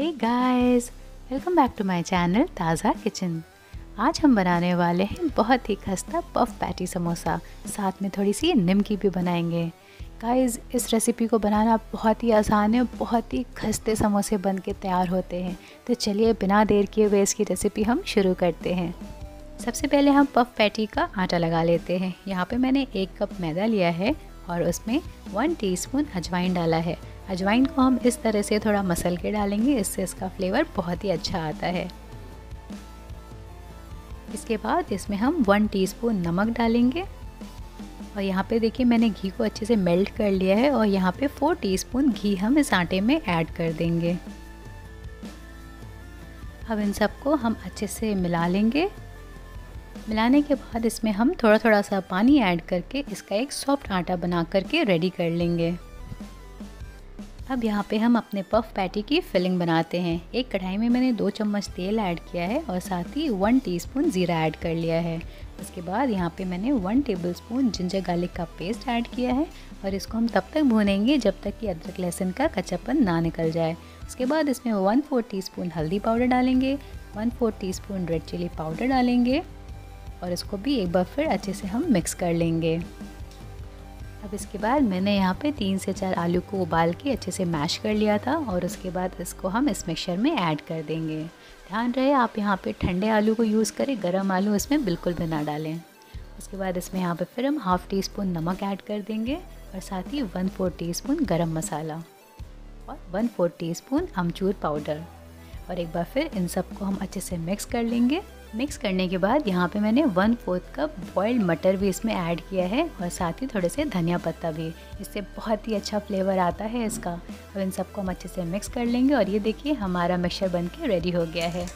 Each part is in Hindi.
Hey guys welcome back to my channel Taaza kitchen आज हम बनाने वाले हैं बहुत ही खस्ता पफ पैटी समोसा। साथ में थोड़ी सी निमकी भी बनाएँगे। गाइस इस रेसिपी को बनाना बहुत ही आसान है, बहुत ही खस्ते समोसे बन के तैयार होते हैं। तो चलिए बिना देर किए हुए इसकी रेसिपी हम शुरू करते हैं। सबसे पहले हम पफ पैटी का आटा लगा लेते हैं। यहाँ पे मैंने एक कप मैदा लिया है और उसमें वन टीस्पून अजवाइन डाला है। अजवाइन को हम इस तरह से थोड़ा मसल के डालेंगे, इससे इसका फ्लेवर बहुत ही अच्छा आता है। इसके बाद इसमें हम वन टीस्पून नमक डालेंगे। और यहाँ पे देखिए मैंने घी को अच्छे से मेल्ट कर लिया है और यहाँ पे फोर टीस्पून घी हम इस आटे में ऐड कर देंगे। अब इन सबको हम अच्छे से मिला लेंगे। मिलाने के बाद इसमें हम थोड़ा थोड़ा सा पानी ऐड करके इसका एक सॉफ्ट आटा बना करके रेडी कर लेंगे। अब यहाँ पे हम अपने पफ पैटी की फिलिंग बनाते हैं। एक कढ़ाई में मैंने दो चम्मच तेल ऐड किया है और साथ ही वन टीस्पून ज़ीरा ऐड कर लिया है। उसके बाद यहाँ पे मैंने वन टेबलस्पून जिंजर गार्लिक का पेस्ट ऐड किया है और इसको हम तब तक भूनेंगे जब तक कि अदरक लहसुन का कच्चापन ना निकल जाए। उसके बाद इसमें वन फोर टी हल्दी पाउडर डालेंगे one fourth red chilli powder डालेंगे और इसको भी एक बार फिर अच्छे से हम मिक्स कर लेंगे। अब इसके बाद मैंने यहाँ पे तीन से चार आलू को उबाल के अच्छे से मैश कर लिया था और उसके बाद इसको हम इस मिक्सचर में ऐड कर देंगे। ध्यान रहे, आप यहाँ पे ठंडे आलू को यूज़ करें, गर्म आलू इसमें बिल्कुल भी ना डालें। उसके बाद इसमें यहाँ पे फिर हम हाफ़ टी स्पून नमक ऐड कर देंगे और साथ ही वन फोर टी स्पून गर्म मसाला और वन फोर टी स्पून अमचूर पाउडर और एक बार फिर इन सबको हम अच्छे से मिक्स कर लेंगे। मिक्स करने के बाद यहाँ पे मैंने वन फोर्थ कप बॉयल्ड मटर भी इसमें ऐड किया है और साथ ही थोड़े से धनिया पत्ता भी। इससे बहुत ही अच्छा फ्लेवर आता है इसका। अब इन सबको हम अच्छे से मिक्स कर लेंगे और ये देखिए हमारा मिक्सर बन के रेडी हो गया है।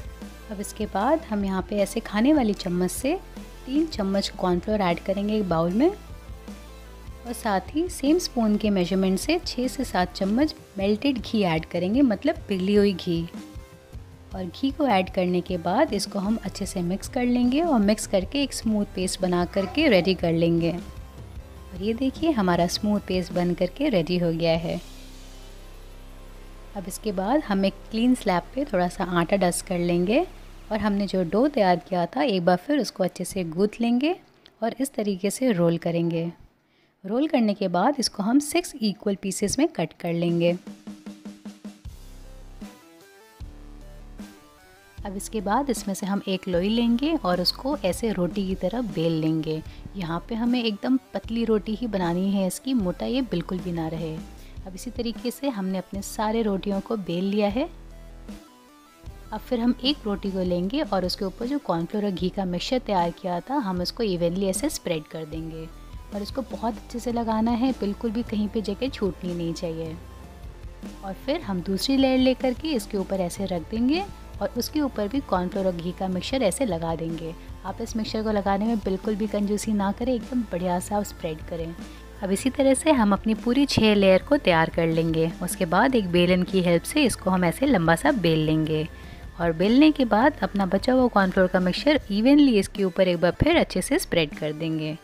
अब इसके बाद हम यहाँ पे ऐसे खाने वाली चम्मच से तीन चम्मच कॉर्नफ्लोर ऐड करेंगे एक बाउल में। और साथ ही सेम स्पून के मेज़रमेंट से छः से सात चम्मच मेल्टेड घी ऐड करेंगे मतलब पिघली हुई घी। और घी को ऐड करने के बाद इसको हम अच्छे से मिक्स कर लेंगे और मिक्स करके एक स्मूथ पेस्ट बना करके रेडी कर लेंगे। और ये देखिए, हमारा स्मूथ पेस्ट बन करके रेडी हो गया है। अब इसके बाद हम एक क्लीन स्लैब पे थोड़ा सा आटा डस्ट कर लेंगे और हमने जो डो तैयार किया था, एक बार फिर उसको अच्छे से गूँथ लेंगे और इस तरीके से रोल करेंगे। रोल करने के बाद इसको हम सिक्स इक्वल पीसेस में कट कर लेंगे। अब इसके बाद इसमें से हम एक लोई लेंगे और उसको ऐसे रोटी की तरह बेल लेंगे। यहाँ पे हमें एकदम पतली रोटी ही बनानी है, इसकी मोटा ये बिल्कुल भी ना रहे। अब इसी तरीके से हमने अपने सारे रोटियों को बेल लिया है। अब फिर हम एक रोटी को लेंगे और उसके ऊपर जो कॉर्नफ्लोर और घी का मिक्सचर तैयार किया था, हम उसको इवनली ऐसे स्प्रेड कर देंगे। और इसको बहुत अच्छे से लगाना है, बिल्कुल भी कहीं पे जगह छूटनी नहीं चाहिए। और फिर हम दूसरी लेयर लेकर के इसके ऊपर ऐसे रख देंगे। और उसके ऊपर भी कॉर्नफ्लोर और घी का मिक्सचर ऐसे लगा देंगे। आप इस मिक्सचर को लगाने में बिल्कुल भी कंजूसी ना करें, एकदम बढ़िया सा स्प्रेड करें। अब इसी तरह से हम अपनी पूरी छः लेयर को तैयार कर लेंगे। उसके बाद एक बेलन की हेल्प से इसको हम ऐसे लंबा सा बेल लेंगे। और बेलने के बाद अपना बचा हुआ कॉर्नफ्लोर का मिक्सचर इवनली इसके ऊपर एक बार फिर अच्छे से स्प्रेड कर देंगे।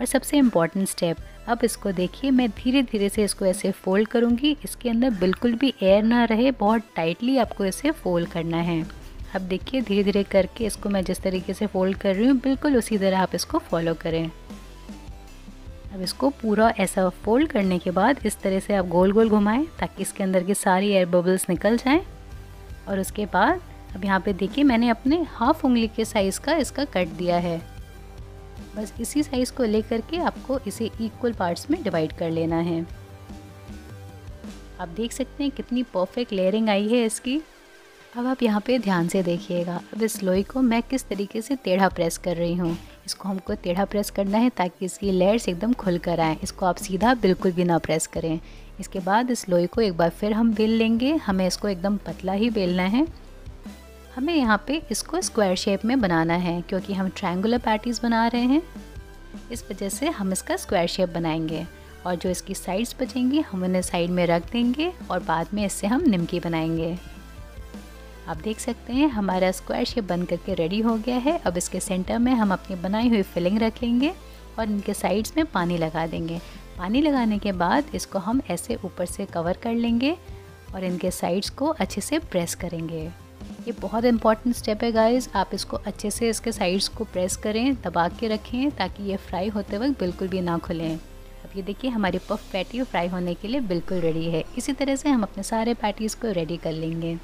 और सबसे इंपॉर्टेंट स्टेप अब इसको देखिए, मैं धीरे धीरे से इसको ऐसे फोल्ड करूँगी। इसके अंदर बिल्कुल भी एयर ना रहे, बहुत टाइटली आपको इसे फोल्ड करना है। अब देखिए धीरे धीरे करके इसको मैं जिस तरीके से फोल्ड कर रही हूँ, बिल्कुल उसी तरह आप इसको फॉलो करें। अब इसको पूरा ऐसा फोल्ड करने के बाद इस तरह से आप गोल गोल घुमाएँ, ताकि इसके अंदर की सारी एयर बबल्स निकल जाएँ। और उसके बाद, अब यहाँ पे देखिए, मैंने अपने हाफ़ उंगली के साइज़ का इसका कट दिया है। बस इसी साइज़ को लेकर के आपको इसे इक्वल पार्ट्स में डिवाइड कर लेना है। आप देख सकते हैं कितनी परफेक्ट लेयरिंग आई है इसकी। अब आप यहाँ पे ध्यान से देखिएगा, अब इस लोई को मैं किस तरीके से टेढ़ा प्रेस कर रही हूँ? इसको हमको टेढ़ा प्रेस करना है ताकि इसकी लेयर्स एकदम खुल कर आएँ। इसको आप सीधा बिल्कुल भी ना प्रेस करें। इसके बाद इस लोई को एक बार फिर हम बेल लेंगे। हमें इसको एकदम पतला ही बेलना है। हमें यहाँ पे इसको स्क्वायर शेप में बनाना है, क्योंकि हम ट्रायंगुलर पैटीज़ बना रहे हैं। इस वजह से हम इसका स्क्वायर शेप बनाएँगे और जो इसकी साइड्स बचेंगी, हम उन्हें साइड में रख देंगे और बाद में इससे हम निमकी बनाएँगे। आप देख सकते हैं, हमारा स्क्वायर शेप बन करके रेडी हो गया है। अब इसके सेंटर में हम अपनी बनाई हुई फिलिंग रखेंगे और इनके साइड्स में पानी लगा देंगे। पानी लगाने के बाद इसको हम ऐसे ऊपर से कवर कर लेंगे और इनके साइड्स को अच्छे से प्रेस करेंगे। ये बहुत इंपॉर्टेंट स्टेप है गाइस आप इसको अच्छे से इसके साइड्स को प्रेस करें, दबा के रखें ताकि ये फ्राई होते वक्त बिल्कुल भी ना खुलें। अब ये देखिए, हमारी पफ पैटी फ्राई होने के लिए बिल्कुल रेडी है। इसी तरह से हम अपने सारे पैटीज़ को रेडी कर लेंगे।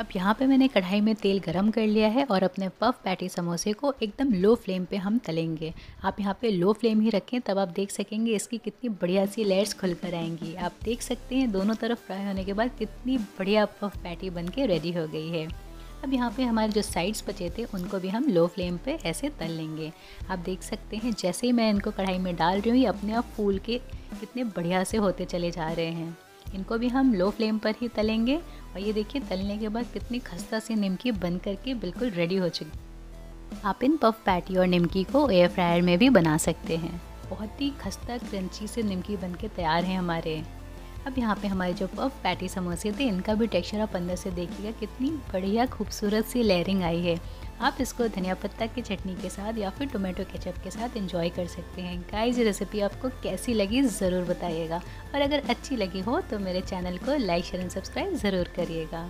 अब यहाँ पे मैंने कढ़ाई में तेल गरम कर लिया है और अपने पफ पैटी समोसे को एकदम लो फ्लेम पे हम तलेंगे। आप यहाँ पे लो फ्लेम ही रखें, तब आप देख सकेंगे इसकी कितनी बढ़िया सी लेयर्स खुल कर आएँगी। आप देख सकते हैं दोनों तरफ़ फ्राई होने के बाद कितनी बढ़िया पफ पैटी बन के रेडी हो गई है। अब यहाँ पे हमारे जो साइड्स बचे थे, उनको भी हम लो फ्लेम पे ऐसे तल लेंगे। आप देख सकते हैं जैसे ही मैं इनको कढ़ाई में डाल रही हूँ, ये अपने आप फूल के कितने बढ़िया से होते चले जा रहे हैं। इनको भी हम लो फ्लेम पर ही तलेंगे। और ये देखिए, तलने के बाद कितनी खस्ता सी निमकी बन करके बिल्कुल रेडी हो चुकी। आप इन पफ पैटी और निमकी को एयर फ्रायर में भी बना सकते हैं। बहुत ही खस्ता क्रंची से निमकी बन के तैयार हैं हमारे। अब यहाँ पे हमारे जो पफ पैटी समोसे थे, इनका भी टेक्सचर आप अंदर से देखिएगा, कितनी बढ़िया खूबसूरत सी लेयरिंग आई है। आप इसको धनिया पत्ता की चटनी के साथ या फिर टोमेटो केचप के साथ इंजॉय कर सकते हैं। गाइस ये रेसिपी आपको कैसी लगी ज़रूर बताइएगा। और अगर अच्छी लगी हो तो मेरे चैनल को लाइक शेयर एंड सब्सक्राइब ज़रूर करिएगा।